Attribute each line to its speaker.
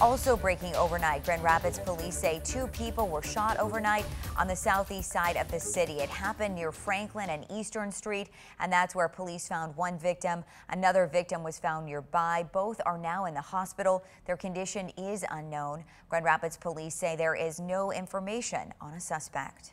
Speaker 1: Also breaking overnight, Grand Rapids police say two people were shot overnight on the southeast side of the city. It happened near Franklin and Eastern Street, and that's where police found one victim. Another victim was found nearby. Both are now in the hospital. Their condition is unknown. Grand Rapids police say there is no information on a suspect.